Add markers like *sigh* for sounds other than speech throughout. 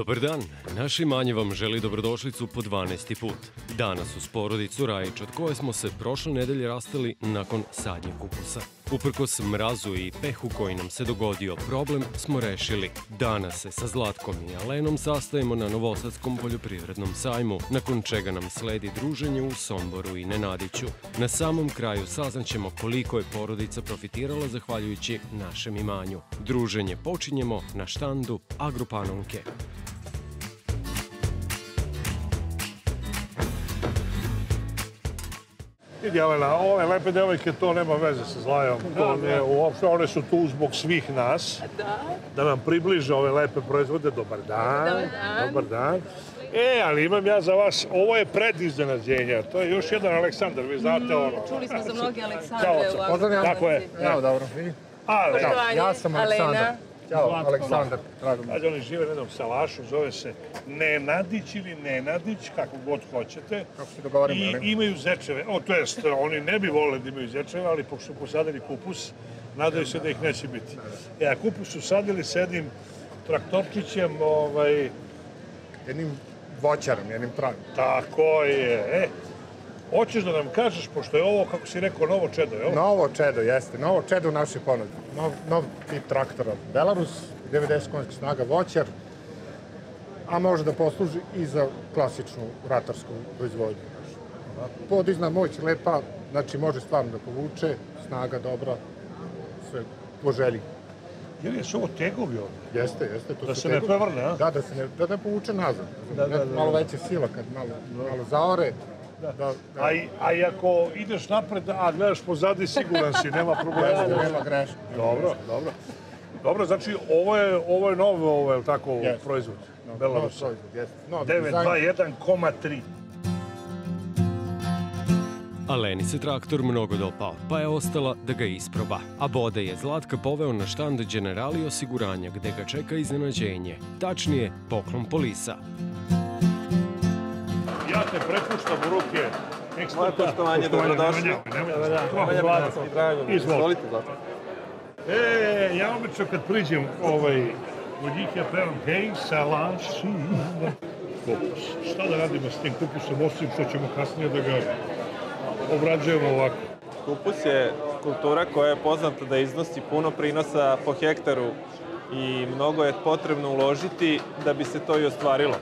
Dobar dan, naše imanje vam želi dobrodošlicu po 12. put. Danas uz porodicu Rajić, od koje smo se prošle nedelje rastali nakon sadnje kupusa. Uprkos mrazu i pehu koji nam se dogodio, problem smo rešili. Danas se sa Zlatkom i Alenom sastajemo na Novosadskom poljoprivrednom sajmu, nakon čega nam sledi druženje u Somboru i Nenadiću. Na samom kraju saznaćemo koliko je porodica profitirala zahvaljujući našem imanju. Druženje počinjemo na štandu Agropanovke. Vidi, Alena, ove lepe devojke, to nema veze sa Zlajom. To nije uopšte, one su tu zbog svih nas. Da. Da nam približe ove lepe proizvode. Dobar dan. Dobar dan. Dobar dan. E, ali imam ja za vas, ovo je prediznenađenje. To je još jedan Aleksandar, vi znate ono. Čuli smo za mnogi Ćao, Aleksandre u. Tako je. Evo, dobro. Vi? Ale, Poštovanje, Ja sam Aleksandar. Ćao, Zlatko. Aleksandar. Drago mi. Oni žive na jednom salašu, zove se Nenadić ili Nenadić, kako god hoćete. Kako se dogovorimo, I ali? imaju zečeve. O, to jest, oni ne bi volili da imaju zečeve, ali pošto su posadili kupus, nadaju se da ih neće biti. E, a kupus su sadili s jednim traktorčićem, ovaj, Jednim voćarom, jednim pravim. tako je. E, hoćeš da nam kažeš, pošto je ovo, kako si rekao, novo čedo, je ovo? Novo čedo, jeste. Novo čedo u našoj ponudi. Nov, nov tip traktora. Belarus, 90 konjskih snaga voćar, a može da posluži i za klasičnu ratarsku proizvodnju. Podizna moć lepa, znači može stvarno da povuče, snaga dobra, sve po želji. Jer je ovo tegovi ovde. Jeste, jeste. To Da se ne tegovi. prevrne, a? Da, da se ne, da ne povuče nazad. Da, da, da, malo da. veća sila kad malo, malo zaore. Da, da, A, i- a i ako ideš napred, a gledaš pozadi, siguran si, nema problema. da nema greške. Dobro, dobro. Dobro, znači ovo je, ovo je nov, ovo je tako, Jeste. proizvod. No, Belarusa. no, proizvod, jeste. No, dizajn- 921,3. Aleni se traktor mnogo dopao, pa je ostala da ga isproba. A Bode je Zlatka poveo na štand Generali osiguranja, gde ga čeka iznenađenje. Tačnije, poklon polisa. Te prepuštam u ruke eksperta. Moje poštovanje, dobrodošli. Da Nemanja Vladica i Dragan. Izvoli. Izvolite, Zlatko. E, ja obično kad priđem ovaj, od njih ja pevam hej, salaši. Kupus. Šta da radimo s tim kupusom, osim što ćemo kasnije da ga obrađujemo ovako. Kupus je kultura koja je poznata da iznosi puno prinosa po hektaru i mnogo je potrebno uložiti da bi se to i ostvarilo.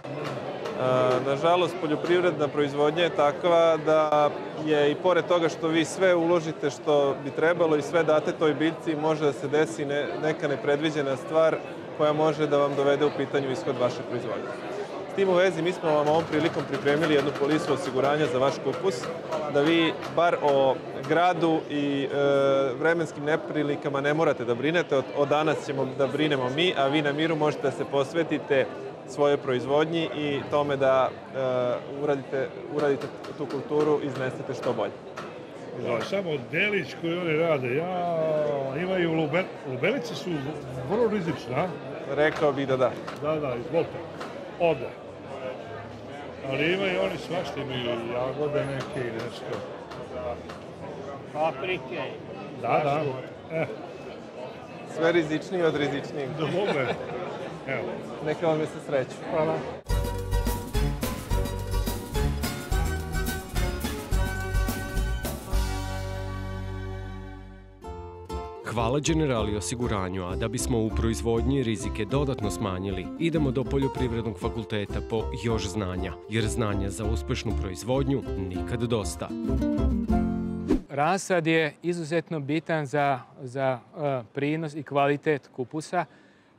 E, Nažalost, poljoprivredna proizvodnja je takva da je i pored toga što vi sve uložite što bi trebalo i sve date toj biljci, može da se desi ne- neka nepredviđena stvar koja može da vam dovede u pitanju ishod vaše proizvodnje. S tim u vezi mi smo vam ovom prilikom pripremili jednu polisu osiguranja za vaš kupus, da vi bar o gradu i e, vremenskim neprilikama ne morate da brinete. Od, od danas ćemo da brinemo mi, a vi na miru možete da se posvetite svojoj proizvodnji i tome da e, uradite, uradite tu kulturu i iznesete što bolje. Da, samo delić koji oni rade, ja, imaju lube, lubelice su vrlo rizične, a? Rekao bih da da. Da, da, izvolite. Ode. Ali imaju oni svašta, imaju i jagode neke i nešto. paprike. Da, da. E, Sve rizičniji od rizičnijeg. da mogu. Evo. Neka vam je sa sreću. Hvala. Hvala Generali osiguranju, a da bismo u proizvodnji rizike dodatno smanjili, idemo do Poljoprivrednog fakulteta po još znanja, jer znanja za uspešnu proizvodnju nikad dosta. Rasad je izuzetno bitan za, za e, prinos i kvalitet kupusa.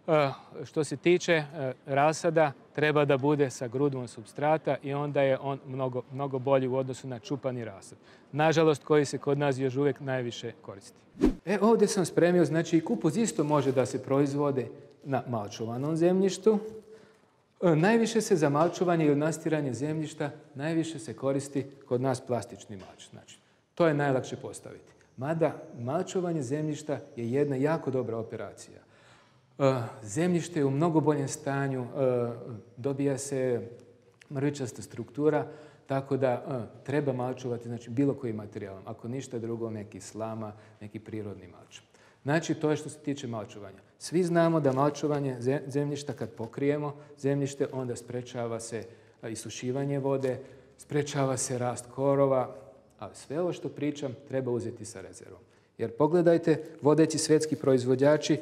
E, što se tiče e, rasada, treba da bude sa grudvom substrata i onda je on mnogo, mnogo bolji u odnosu na čupani rasad. Nažalost, koji se kod nas još uvijek najviše koristi. E, ovdje sam spremio, znači i kupus isto može da se proizvode na malčovanom zemljištu. E, Najviše se za malčovanje ili nastiranje zemljišta najviše se koristi kod nas plastični malč. Znači, to je najlakše postaviti. Mada malčovanje zemljišta je jedna jako dobra operacija. E, Zemljište je u mnogo boljem stanju, e, dobija se mrvičasta struktura, tako da e, treba malčovati znači, bilo koji materijalom. Ako ništa drugo, neki slama, neki prirodni malč. Znači, to je što se tiče malčovanja. Svi znamo da malčovanje zemljišta kad pokrijemo zemljište, onda sprečava se isušivanje vode, sprečava se rast korova, a sve ovo što pričam treba uzeti sa rezervom. Jer pogledajte, vodeći svetski proizvođači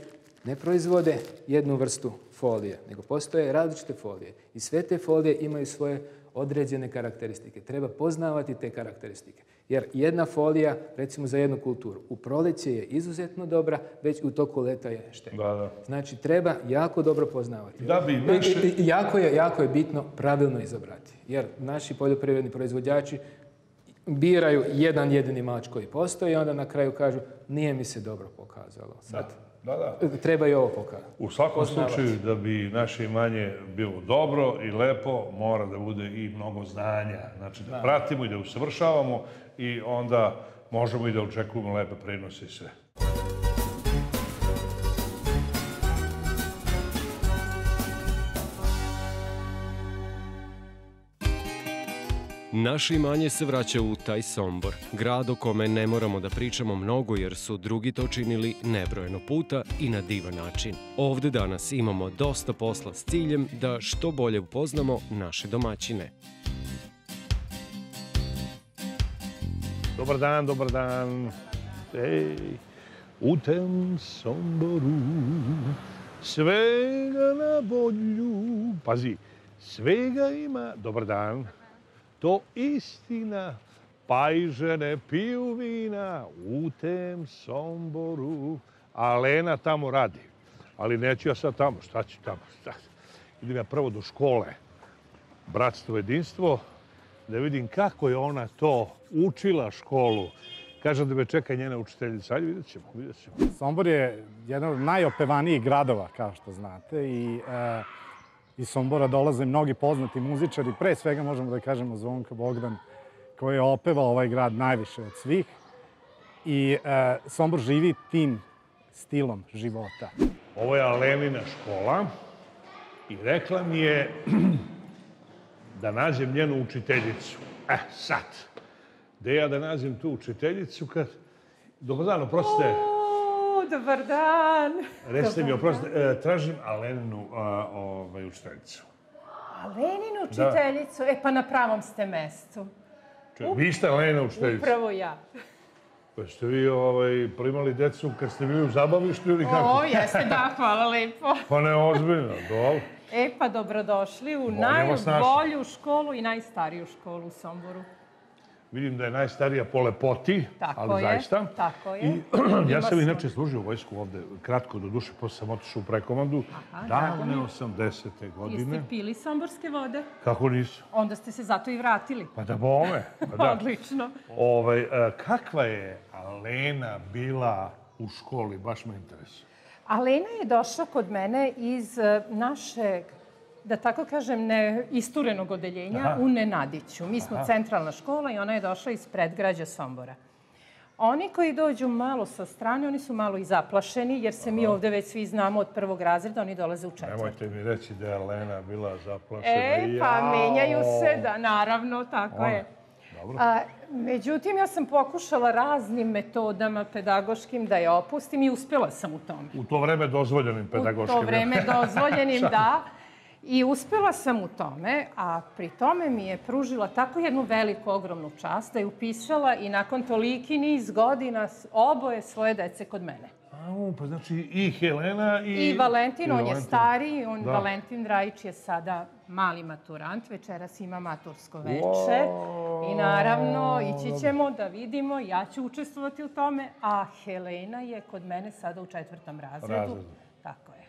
ne proizvode jednu vrstu folije, nego postoje različite folije. I sve te folije imaju svoje određene karakteristike. Treba poznavati te karakteristike. Jer jedna folija, recimo za jednu kulturu, u proleće je izuzetno dobra, već u toku leta je štetna. Da, da. Znači, treba jako dobro poznavati. Da bi naše... I, jako, je, jako je bitno pravilno izabrati. Jer naši poljoprivredni proizvođači biraju jedan jedini mač koji postoji i onda na kraju kažu nije mi se dobro pokazalo. Sad, da, da. Treba i ovo pokazati. U svakom slučaju, da bi naše imanje bilo dobro i lepo, mora da bude i mnogo znanja. Znači, da, da. pratimo i da usavršavamo i onda možemo i da očekujemo lepe prenose i sve. Naše imanje se vraća u taj Sombor, grad o kome ne moramo da pričamo mnogo jer su drugi to činili nebrojeno puta i na divan način. Ovde danas imamo dosta posla s ciljem da što bolje upoznamo naše domaćine. Dobar dan, dobar dan. Ej, u tem Somboru svega na bolju. Pazi, svega ima. Dobar dan to istina, pa i žene piju vina u tem Somboru. A Lena tamo radi. Ali neću ja sad tamo, šta ću tamo? Šta? Idem ja prvo do škole, bratstvo, jedinstvo, da vidim kako je ona to učila školu. Kaže da me čeka njena učiteljica. Ajde, vidjet ćemo, vidjet ćemo. Sombor je jedan od najopevanijih gradova, kao što znate, i e, iz Sombora dolaze mnogi poznati muzičari, pre svega možemo da kažemo Zvonka Bogdan, koji je opevao ovaj grad najviše od svih. I e, Sombor živi tim stilom života. Ovo je Alenina škola i rekla mi je *clears throat* da nađem njenu učiteljicu. E, sad, gde ja da nađem tu učiteljicu kad... Dobar dan, oprostite dobar dan. Recite mi, oprostite, e, tražim Aleninu ovaj, učiteljicu. Aleninu učiteljicu? Da. E, pa na pravom ste mestu. Čekaj, vi ste Alenina učiteljica? Upravo ja. Pa ste vi ovaj, primali decu kad ste bili u zabavištu ili kako? O, jeste, da, hvala lepo. Pa ne, ozbiljno, dobro. E, pa dobrodošli u najbolju školu i najstariju školu u Somboru. Vidim da je najstarija po lepoti, tako ali je, zaista. Tako je. I *clears throat* ja sam inače služio vojsku ovde, kratko do duše, posle sam otišao u prekomandu, Aha, davne 80. godine. Jeste pili somborske vode? Kako nisu? Onda ste se zato i vratili. Pa da bome. *laughs* Pa da. Odlično. Ovaj, e, kakva je Alena bila u školi, baš me interesuje. Alena je došla kod mene iz e, našeg da tako kažem, ne isturenog odeljenja Aha. u Nenadiću. Mi smo Aha. centralna škola i ona je došla iz predgrađa Sombora. Oni koji dođu malo sa strane, oni su malo i zaplašeni, jer se mi ovde već svi znamo od prvog razreda, oni dolaze u četvrti. Nemojte mi reći da je Lena bila zaplašena. E, pa menjaju se, da, naravno, tako je. Dobro. A, međutim, ja sam pokušala raznim metodama pedagoškim da je opustim i uspela sam u tome. U to vreme dozvoljenim pedagoškim. U to vreme *laughs* dozvoljenim, da. I uspela sam u tome, a pri tome mi je pružila tako jednu veliku, ogromnu čast da je upisala i nakon toliki niz godina oboje svoje dece kod mene. A, pa znači i Helena i... I Valentin, I on Valentin. je stariji, on, da. Valentin Drajić je sada mali maturant, večeras ima matursko veče. Wow. I naravno, ići ćemo da vidimo, ja ću učestvovati u tome, a Helena je kod mene sada u četvrtom razredu. Razredu. Tako je.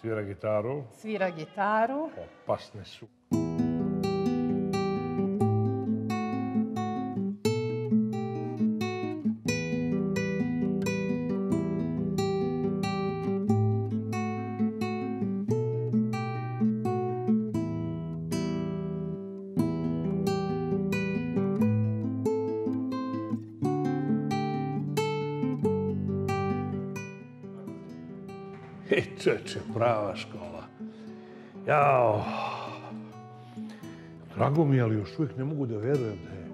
Svira gitaru. Svira gitaru. Opasne su. E, prava škola. Jao. Drago mi je, ali još uvijek ne mogu da verujem da je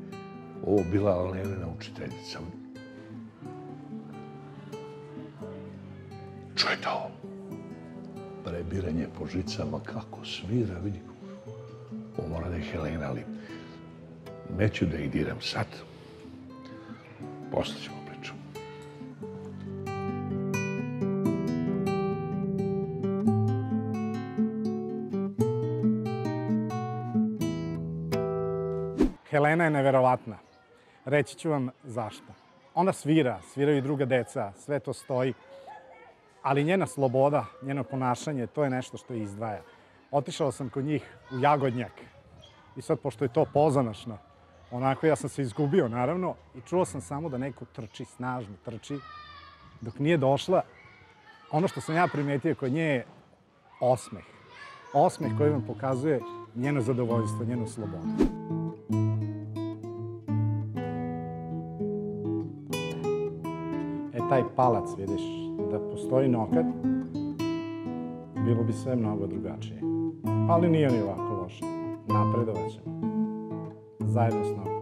ovo bila Lenina učiteljica. Čujte ovo. Prebiranje po žicama, kako svira, vidi. Ovo mora da je Helena, ali neću da ih diram sad. Posle ćemo Helena je neverovatna. Reći ću vam zašto. Ona svira, sviraju i druga deca, sve to stoji. Ali njena sloboda, njeno ponašanje, to je nešto što je izdvaja. Otišao sam kod njih u Jagodnjak. I sad, pošto je to pozanašno, onako ja sam se izgubio, naravno, i čuo sam samo da neko trči, snažno trči, dok nije došla. Ono što sam ja primetio kod nje je osmeh. Osmeh koji vam pokazuje njeno zadovoljstvo, njenu slobodu. Taj palac, vidiš, da postoji nokat, bilo bi sve mnogo drugačije. Ali nije ni ovako loše. Napredovat ćemo. Zajedno s noktom.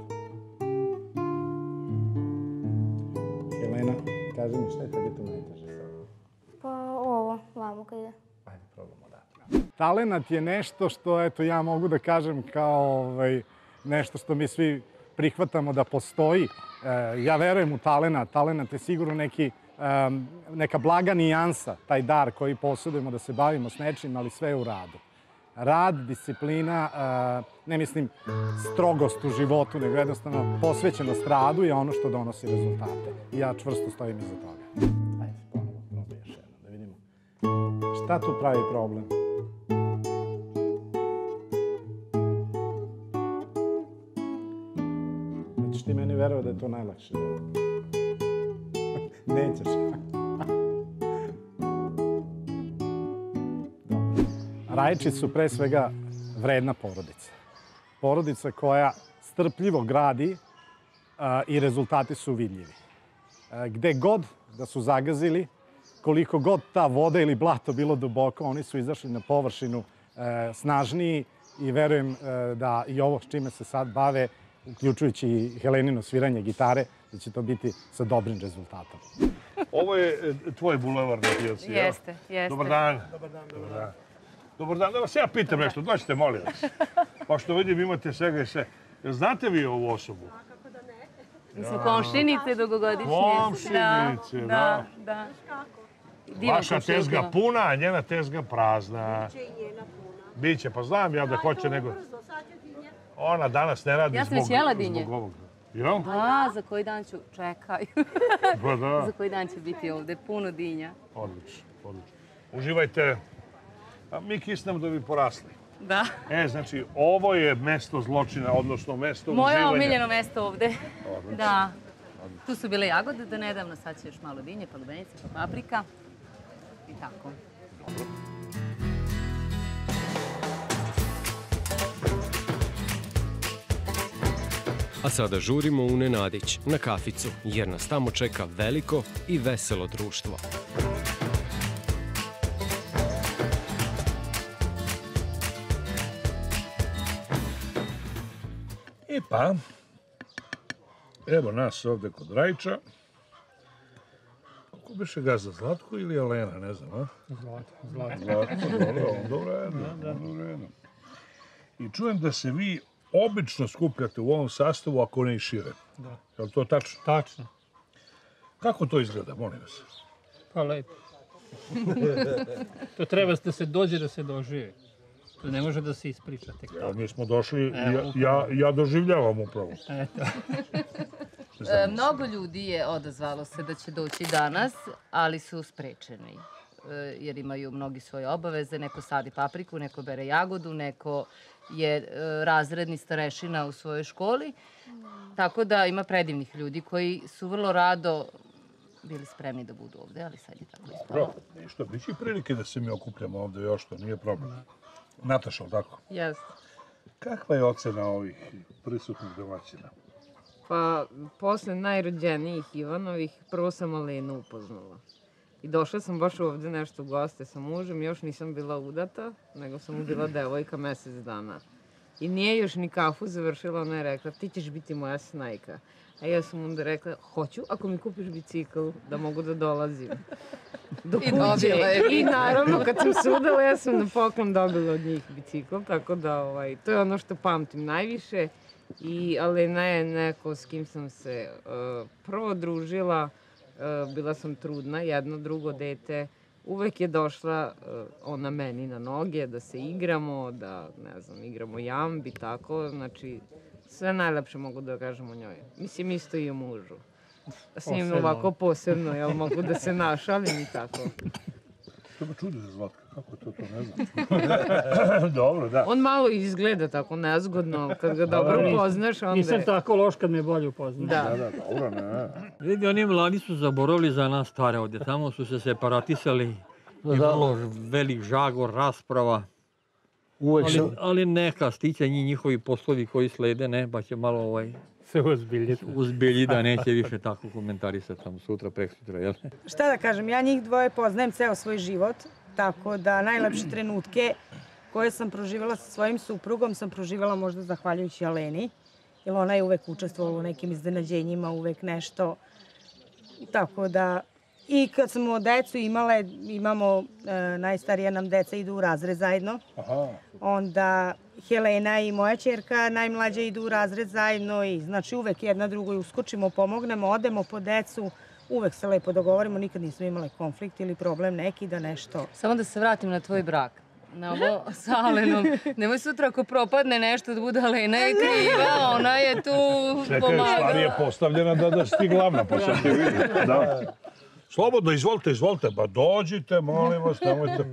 Helena, kaži mi šta je tebi tu najteže sad? Pa ovo, vamo kad ide. Ajde, probamo da. Talenat je nešto što, eto, ja mogu da kažem kao ovaj, nešto što mi svi prihvatamo da postoji. E, ja verujem u talenat. Talenat je sigurno neki, neka blaga nijansa, taj dar koji posjedujemo da se bavimo s nečim, ali sve je u radu. Rad, disciplina, e, ne mislim strogost u životu, nego jednostavno posvećenost radu je ono što donosi rezultate. I ja čvrsto stojim iza toga. Ajde, ponovo probaj još jedno, da vidimo. Šta tu pravi problem? Hoćeš ti meni verovati da je to najlakše? *laughs* Nećeš. *laughs* Rajči su pre svega vredna porodica. Porodica koja strpljivo gradi a, i rezultati su vidljivi. A, gde god da su zagazili, koliko god ta voda ili blato bilo duboko, oni su izašli na površinu e, snažniji i verujem e, da i ovo s čime se sad bave, uključujući i Helenino sviranje gitare, da će to biti sa dobrim rezultatom. Ovo je e, tvoj bulevar na pijaci, jel? Jeste, jeste. Dobar dan. Dobar dan, dobar dan. Dobar dan, da vas ja pitam nešto, dođite, molim vas. Pa što vidim, imate svega i sve. Jel znate vi ovu osobu? Mi smo komšinice dugogodišnje. Komšinice, da. Da, da. Divan Vaša tezga puna, a njena tezga prazna. Biće, pa znam ja da hoće nego... Ona danas ne radi Ja sam zbog, već jela dinje. zbog ovog. Jel? Da, za koji dan ću, čekaj. *laughs* Pa da. za koji dan će biti ovde, puno dinja. Odlično, odlično. Uživajte. A mi kisnemo da bi porasli. Da. E, znači, ovo je mesto zločina, odnosno mesto Moje uživanja. omiljeno mesto ovde. Odlično. Da. Tu su bile jagode do nedavno, sad će još malo dinje, pa lubenice, pa paprika. I tako. A sada žurimo u Nenadić, na kaficu, jer nas tamo čeka veliko i veselo društvo. E pa, evo nas ovde kod Rajča. Ko biše gazda, Zlatko ili Elena, ne znam, a? Zlato, zlato. Zlatko, dobro, *laughs* dobro jedno, dobro jedno. I čujem da se vi obično skupljate u ovom sastavu, ako ne i šire. Da. Je li to tačno? Tačno. Kako to izgleda, molim vas? Pa lepo. to treba da se dođe da se doživi. To ne može da se ispriča tek Ja, tako. mi smo došli, Evo, ja, ja, ja doživljavam upravo. Eto. *laughs* E, mnogo ljudi je odazvalo se da će doći danas, ali su sprečeni. E, jer imaju mnogi svoje obaveze. Neko sadi papriku, neko bere jagodu, neko je e, razredni starešina u svojoj školi. Tako da ima predivnih ljudi koji su vrlo rado bili spremni da budu ovde, ali sad je tako ispalo. Dobro, ništa, bit će prilike da se mi okupljamo ovde još, to nije problem. Nataša, ali tako? Jeste. Kakva je ocena ovih prisutnih domaćina? Pa, posle najrođenijih Ivanovih, prvo sam Alenu upoznala. I došla sam baš ovde nešto u goste sa mužem, još nisam bila udata, nego sam mu bila *clears throat* devojka mesec dana. I nije još ni kafu završila, ona je rekla, ti ćeš biti moja snajka. A ja sam onda rekla, hoću ako mi kupiš bicikl da mogu da dolazim. *laughs* Do I dobila je. I naravno kad sam se udala, ja sam na poklon dobila od njih bicikl, tako da ovaj, to je ono što pamtim najviše. I Alena je neko s kim sam se uh, prvo družila, uh, bila sam trudna, jedno drugo dete. Uvek je došla uh, ona meni na noge da se igramo, da ne znam, igramo jambi, tako, znači sve najlepše mogu da kažem o njoj. Mislim isto i o mužu. S njim ovako posebno, jel mogu da se našalim i tako. Što me čudi za Zlatka, kako to, to ne znam. *laughs* Dobro, da. On malo izgleda tako nezgodno, kad ga dobro poznaš, onda Nisam je... tako loš kad me bolje upoznaš. Da. Da, da, dobro, ne. Vidi, oni mladi su zaboravili za nas stare ovdje. Tamo su se separatisali i Da. vrlo velik žagor, rasprava. Uvek ali, se- ali neka stiće njih njihovi poslovi koji slede, ne, pa će malo ovaj, Se uzbiljiti. uzbilji da neće više tako komentarisati tamo sutra, prek sutra, jel? Šta da kažem, ja njih dvoje poznajem ceo svoj život, tako da najlepše trenutke koje sam proživala sa svojim suprugom sam proživala možda zahvaljujući Aleni, jer ona je uvek učestvovala u nekim iznenađenjima, uvek nešto. Tako da, i kad smo decu imale, imamo, e, najstarija nam deca idu u razred zajedno, Aha. onda Helena i moja čerka najmlađa idu u razred zajedno i znači uvek jedna drugoj uskočimo, pomognemo, odemo po decu, uvek se lepo dogovorimo, nikad nismo imale konflikt ili problem neki da nešto... Samo da se vratim na tvoj brak. Na ovo sa Alenom. Nemoj sutra ako propadne nešto da bude Alena je kriva, ona je tu Čekaj, stvar je pomagala. postavljena da, da si ti glavna, pa sad ti vidi. Da. Slobodno, izvolite, izvolite, pa dođite, molim vas, nemojte.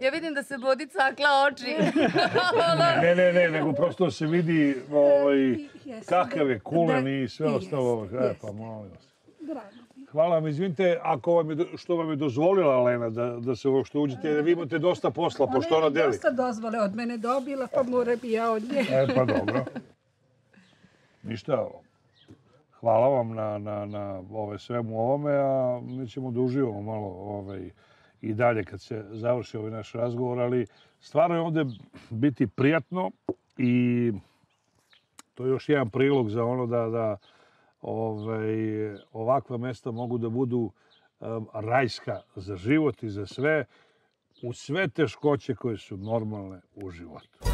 Ja vidim da se bodi cakla oči. Ne, ne, ne, nego prosto se vidi ovaj, kakav je kulen i sve Da, ostalo. E, pa molim vas. Drago. Hvala vam, izvinite, ako vam je, što vam je dozvolila Lena da, da se uopšte uđete, jer vi imate dosta posla, pošto ona deli. Dosta dozvole od mene dobila, pa mora bi ja od nje. E, pa dobro. Ništa, hvala vam na, na, na ove, svemu ovome, a mi ćemo da uživamo malo ovaj, i dalje kad se završi ovaj naš razgovor, ali stvarno je ovde biti prijatno i to je još jedan prilog za ono da, da ovaj, ovakva mesta mogu da budu um, rajska za život i za sve, u sve teškoće koje su normalne u životu.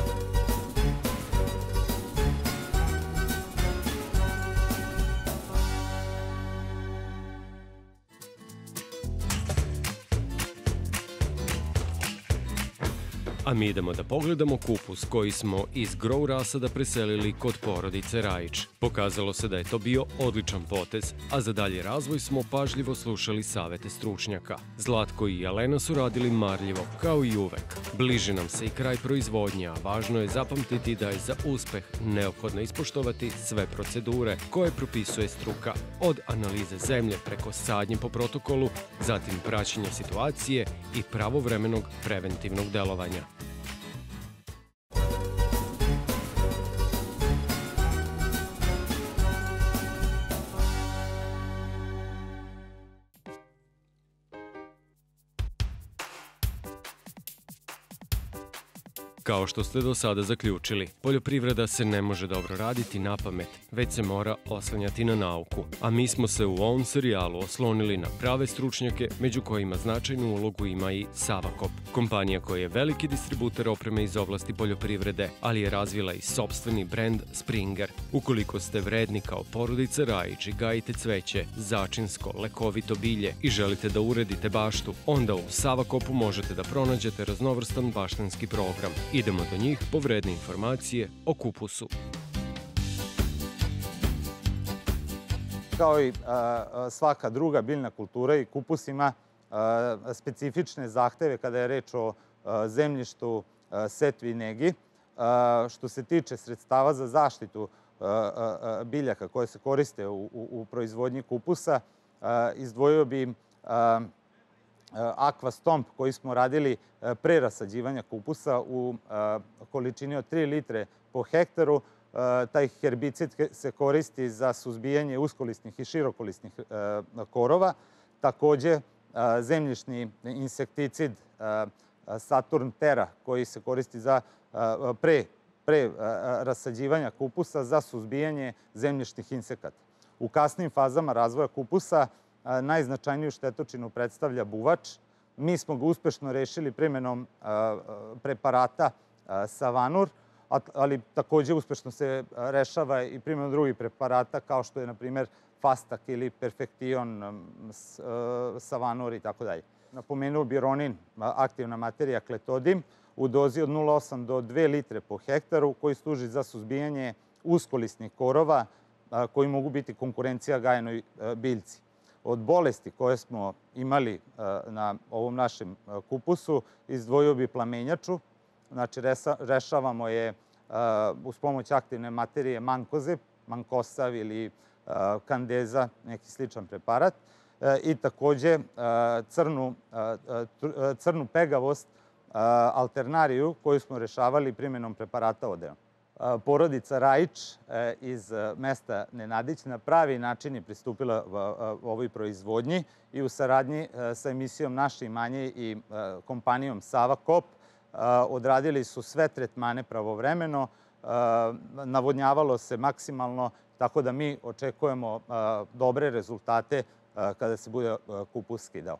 A mi idemo da pogledamo kupus koji smo iz grow rasada preselili kod porodice Rajić. Pokazalo se da je to bio odličan potez, a za dalje razvoj smo pažljivo slušali savete stručnjaka. Zlatko i Jelena su radili marljivo, kao i uvek. Bliži nam se i kraj proizvodnja, a važno je zapamtiti da je za uspeh neophodno ispoštovati sve procedure koje propisuje struka, od analize zemlje preko sadnje po protokolu, zatim praćenja situacije i pravovremenog preventivnog delovanja. Kao što ste do sada zaključili, poljoprivreda se ne može dobro raditi na pamet, već se mora oslanjati na nauku. A mi smo se u ovom serijalu oslonili na prave stručnjake, među kojima značajnu ulogu ima i Savakop, kompanija koja je veliki distributer opreme iz oblasti poljoprivrede, ali je razvila i sobstveni brend Springer. Ukoliko ste vredni kao porodica Rajić i gajite cveće, začinsko, lekovito bilje i želite da uredite baštu, onda u Savakopu možete da pronađete raznovrstan baštenski program. Idemo do njih po vredne informacije o kupusu. Kao i svaka druga biljna kultura i kupus ima specifične zahteve kada je reč o zemljištu, setvi i negi. Što se tiče sredstava za zaštitu biljaka koje se koriste u, u, proizvodnji kupusa, izdvojio bi Aqua Stomp koji smo radili a, pre rasađivanja kupusa u a, količini od 3 litre po hektaru. Taj herbicid se koristi za suzbijanje uskolisnih i širokolisnih korova. Takođe, zemljišni insekticid Saturn Terra, koji se koristi za pre, pre rasađivanja kupusa za suzbijanje zemljišnih insekata. U kasnim fazama razvoja kupusa najznačajniju štetočinu predstavlja buvač. Mi smo ga uspešno rešili primenom preparata Savanur, ali takođe uspešno se rešava i primjenom drugih preparata kao što je, na primer, Fastak ili Perfektion, Savanur i tako dalje. Napomenuo bi ronin, aktivna materija kletodim, u dozi od 0,8 do 2 litre po hektaru, koji služi za suzbijanje uskolisnih korova koji mogu biti konkurencija gajenoj biljci. Od bolesti koje smo imali na ovom našem kupusu izdvojio bi plamenjaču, Znači, rešavamo je uz pomoć aktivne materije mankozeb, mankosav ili kandeza, neki sličan preparat, i takođe crnu, crnu pegavost, alternariju koju smo rešavali primjenom preparata odeo. Porodica Rajić iz mesta Nenadić na pravi način je pristupila ovoj proizvodnji i u saradnji sa emisijom Naše imanje i kompanijom Sava Kop odradili su sve tretmane pravovremeno, navodnjavalo se maksimalno, tako da mi očekujemo dobre rezultate kada se bude kupus skidao.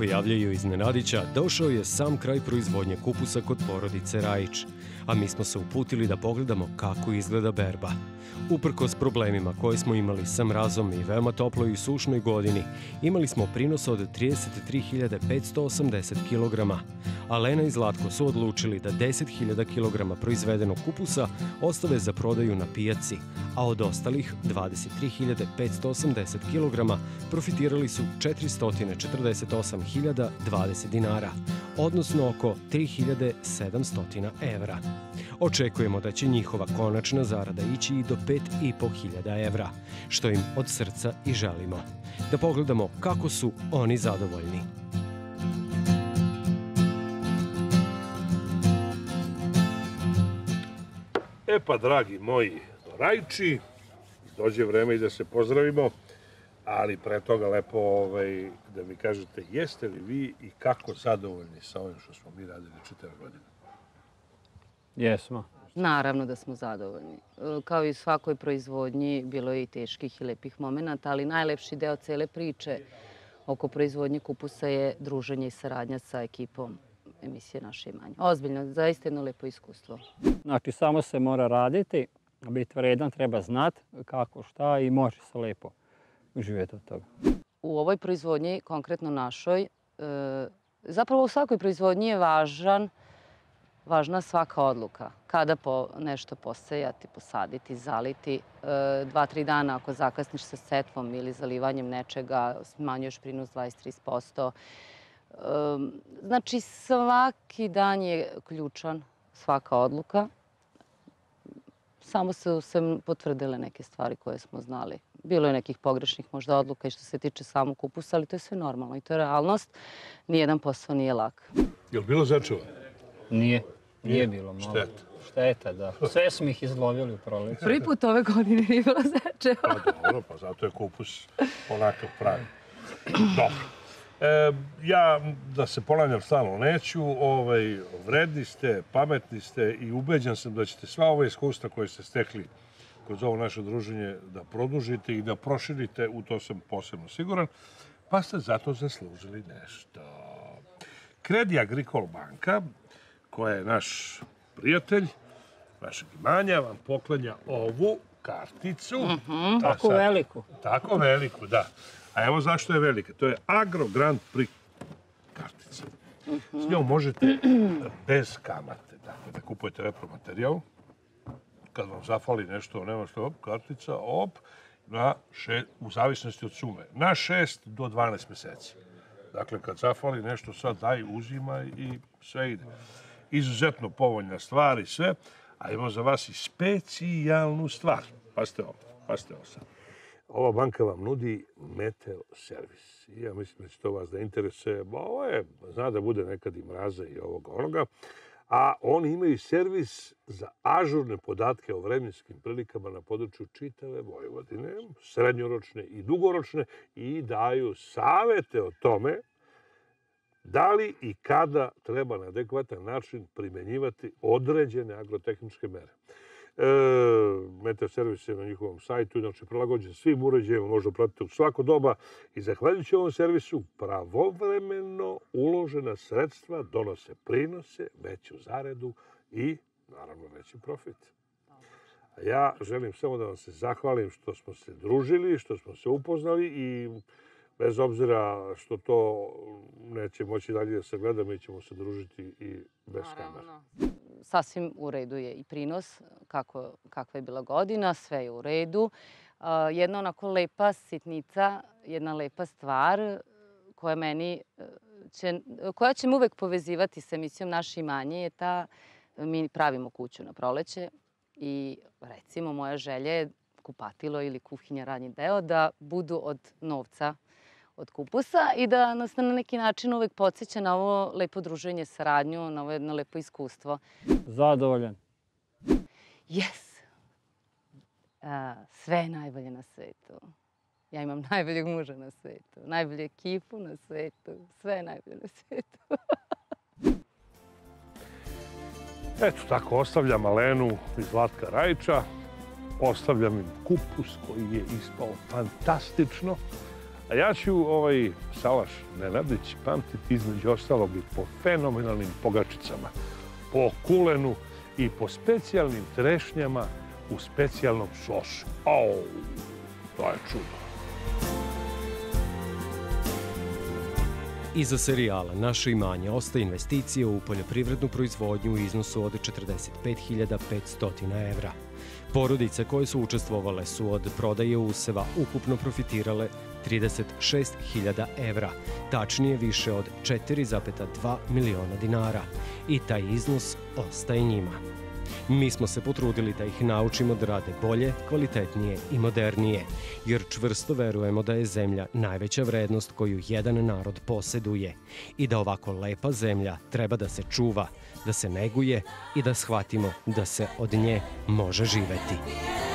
Kako javljaju iz Nenadića, došao je sam kraj proizvodnje kupusa kod porodice Rajić, a mi smo se uputili da pogledamo kako izgleda berba. Uprkos problemima koje smo imali sa mrazom i veoma toploj i sušnoj godini, imali smo prinos od 33.580 kg, a Lena i Zlatko su odlučili da 10.000 kg proizvedenog kupusa ostave za prodaju na pijaci, a od ostalih 23.580 kg profitirali su 448.020 dinara, odnosno oko 3.700 evra. Očekujemo da će njihova konačna zarada ići i do 5.500 evra, što im od srca i želimo. Da pogledamo kako su oni zadovoljni. E pa, dragi moji rajči, dođe vreme i da se pozdravimo, ali pre toga lepo ovaj, da mi kažete jeste li vi i kako zadovoljni sa ovim što smo mi radili čitave godine? Jesmo. Naravno da smo zadovoljni. Kao i u svakoj proizvodnji bilo je i teških i lepih momenta, ali najlepši deo cele priče oko proizvodnje kupusa je druženje i saradnja sa ekipom emisije Naše imanje. Ozbiljno, zaista jedno lepo iskustvo. Znači, samo se mora raditi, biti vredan, treba znat kako, šta i može se lepo živjeti od toga. U ovoj proizvodnji, konkretno našoj, e, zapravo u svakoj proizvodnji je važan važna svaka odluka. Kada po nešto posejati, posaditi, zaliti. E, dva, tri dana ako zakasniš sa setvom ili zalivanjem nečega, smanjuješ prinos 23%. E, znači, svaki dan je ključan, svaka odluka. Samo su se potvrdile neke stvari koje smo znali. Bilo je nekih pogrešnih možda odluka i što se tiče samog kupusa, ali to je sve normalno i to je realnost. Nijedan posao nije lak. Je li bilo začeva? Nije. Nije bilo malo. Šteta. Šteta, da. Sve smo ih izlovili u proleću. Prvi put ove godine nije bilo zečeva. Pa dobro, pa zato je kupus onakav pravi. Dobro. E, ja, da se ponavljam stalno, neću, ovaj, vredni ste, pametni ste i ubeđan sam da ćete sva ova iskustva koje ste stekli kroz ovo naše druženje da produžite i da proširite, u to sam posebno siguran, pa ste zato zaslužili nešto. Kredi Agricol banka koja je naš prijatelj, našeg imanja, vam poklanja ovu karticu. Mhm. Tako sad, veliku. Tako veliku, da. A evo zašto je velika. To je Agro Grand Prix kartica. S njom možete bez kamate, dakle, da kupujete repromaterijal, kad vam zafali nešto, nema što, op, kartica, op, na še, u zavisnosti od sume, na 6 do 12 meseci. Dakle, kad zafali nešto, sad daj, uzimaj i sve ide izuzetno povoljna stvar i sve, a imamo za vas i specijalnu stvar. Pazite ovo, pazite ovo sad. ova banka vam nudi Meteo servis. I ja mislim da će to vas da interesuje. Ovo je, zna da bude nekad i mraza i ovoga onoga. A oni imaju servis za ažurne podatke o vremenskim prilikama na području čitave Vojvodine, srednjoročne i dugoročne, i daju savete o tome da li i kada treba na adekvatan način primenjivati određene agrotehničke mere. E, Meteoservis je na njihovom sajtu, znači prilagođen svim uređajima, možda pratiti u svako doba i zahvaljujući ovom servisu pravovremeno uložena sredstva donose prinose, veću zaredu i naravno veći profit. A ja želim samo da vam se zahvalim što smo se družili, što smo se upoznali i bez obzira što to neće moći dalje da se gleda, mi ćemo se družiti i bez kamera. Sasvim u redu je i prinos, kako, kakva je bila godina, sve je u redu. Jedna onako lepa sitnica, jedna lepa stvar koja meni će, koja će me uvek povezivati sa emisijom Naše imanje je ta, mi pravimo kuću na proleće i recimo moja želja je kupatilo ili kuhinja radnji deo da budu od novca od kupusa i da nas na neki način uvek podsjeća na ovo lepo druženje, saradnju, na ovo jedno lepo iskustvo. Zadovoljan. Yes! A, sve je najbolje na svetu. Ja imam najboljeg muža na svetu, najbolju ekipu na svetu, sve je najbolje na svetu. *laughs* Eto tako, ostavljam Alenu iz Zlatka Rajića, ostavljam im kupus koji je ispao fantastično, A ja ću ovaj salaš Nenadić pamtiti između ostalog i po fenomenalnim pogačicama, po kulenu i po specijalnim trešnjama u specijalnom sosu. Au, to je čudo. Iza serijala Naše imanje ostaje investicija u poljoprivrednu proizvodnju u iznosu od 45.500 evra. Porodice koje su učestvovale su od prodaje useva ukupno profitirale 36.000 evra, tačnije više od 4,2 miliona dinara. I taj iznos ostaje njima. Mi smo se potrudili da ih naučimo da rade bolje, kvalitetnije i modernije, jer čvrsto verujemo da je zemlja najveća vrednost koju jedan narod poseduje i da ovako lepa zemlja treba da se čuva, da se neguje i da shvatimo da se od nje može živeti.